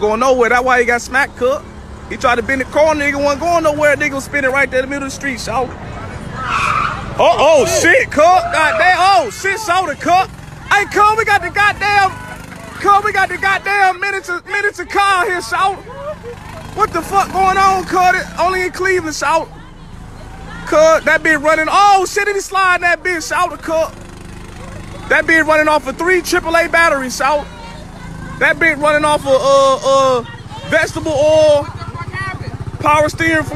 going nowhere. That's why he got smacked, cut. He tried to bend the corner, nigga wasn't going nowhere. Nigga was spinning right there in the middle of the street, shout. Oh, oh, shit, cut. Goddamn. Oh, shit, soda, cut. Hey, cut, we got the goddamn, cut, we got the goddamn miniature, miniature car here, shout. What the fuck going on, cut? It only in Cleveland, shout. Cut, that bitch running. Oh, shit, he sliding that bitch, shout, cut. That bitch running off of three AAA batteries, shout. That bitch running off of uh uh vegetable oil, power steering fluid.